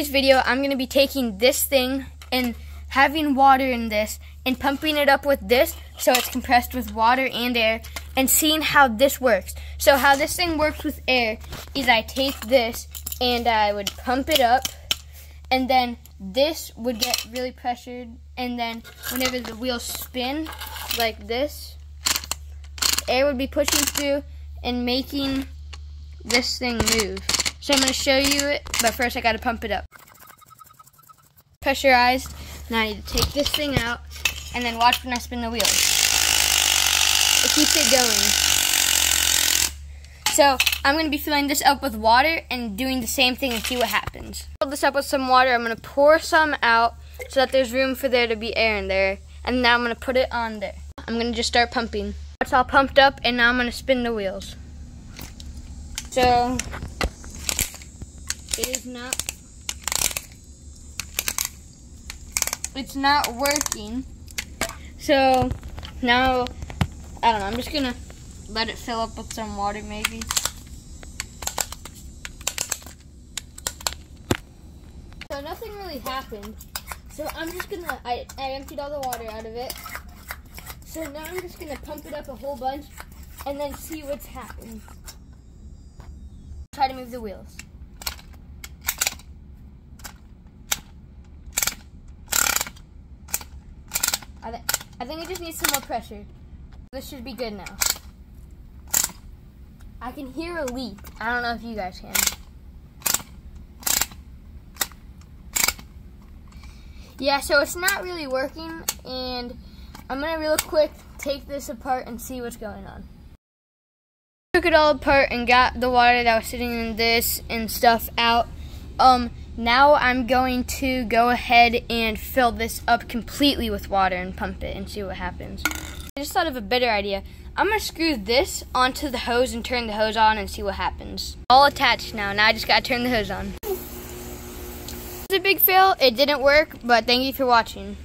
this video, I'm going to be taking this thing and having water in this and pumping it up with this so it's compressed with water and air and seeing how this works. So how this thing works with air is I take this and I would pump it up and then this would get really pressured and then whenever the wheels spin like this, air would be pushing through and making this thing move. So I'm going to show you it, but first I got to pump it up. Pressurized. Now I need to take this thing out and then watch when I spin the wheels. It keeps it going. So I'm going to be filling this up with water and doing the same thing and see what happens. Fill this up with some water. I'm going to pour some out so that there's room for there to be air in there. And now I'm going to put it on there. I'm going to just start pumping. It's all pumped up and now I'm going to spin the wheels. So is not it's not working. So now I don't know, I'm just gonna let it fill up with some water maybe. So nothing really happened. So I'm just gonna, I, I emptied all the water out of it. So now I'm just gonna pump it up a whole bunch and then see what's happened. Try to move the wheels. I, th I think it just need some more pressure. This should be good now. I can hear a leak. I don't know if you guys can. Yeah, so it's not really working, and I'm gonna real quick take this apart and see what's going on. Took it all apart and got the water that was sitting in this and stuff out. Um, now I'm going to go ahead and fill this up completely with water and pump it and see what happens. I just thought of a better idea. I'm to screw this onto the hose and turn the hose on and see what happens. All attached now. Now I just got to turn the hose on. It's a big fail. It didn't work, but thank you for watching.